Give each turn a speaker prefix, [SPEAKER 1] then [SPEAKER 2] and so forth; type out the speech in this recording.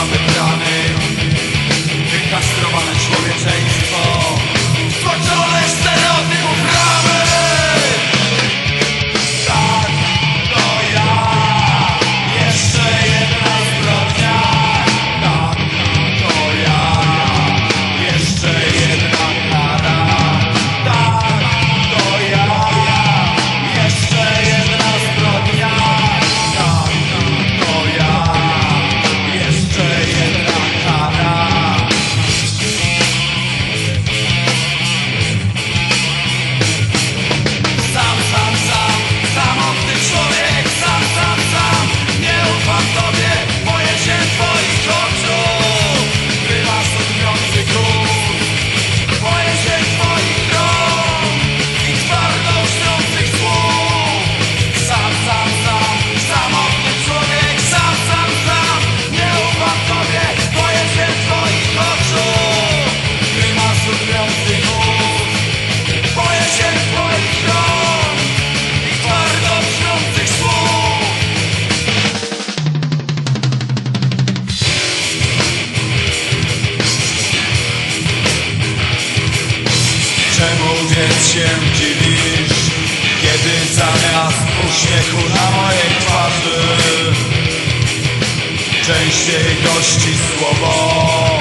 [SPEAKER 1] on the więc się dziwisz Kiedy zamiast uśmiechu na mojej twarzy Częściej gości słowo